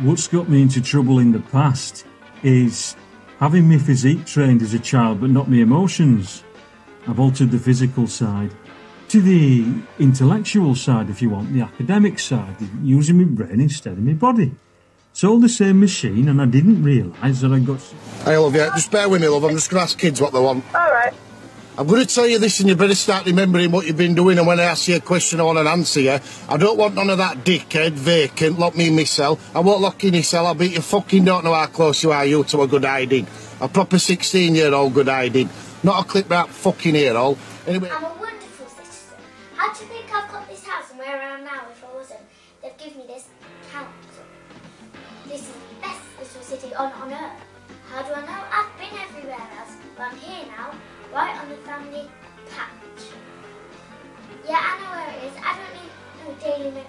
what's got me into trouble in the past is having my physique trained as a child but not my emotions. I've altered the physical side to the intellectual side, if you want, the academic side, using my brain instead of my body. It's all the same machine, and I didn't realise that I got. I love you. Just bear with me, love. I'm just going to ask kids what they want. All. I'm going to tell you this, and you better start remembering what you've been doing. And when I ask you a question, I want an answer. Yeah, I don't want none of that dickhead vacant. Lock me in my cell. I won't lock in your cell. I'll beat you. Fucking don't know how close you are. You to a good hiding. A proper 16-year-old good hiding. Not a clip that fucking ear hole. Anyway. I'm a wonderful citizen. How do you think I've got this house and where I am now if I wasn't? They've given me this council. This is the best little city on, on earth. How do I know? I've the family. Yeah, I know where it is. I don't need no daily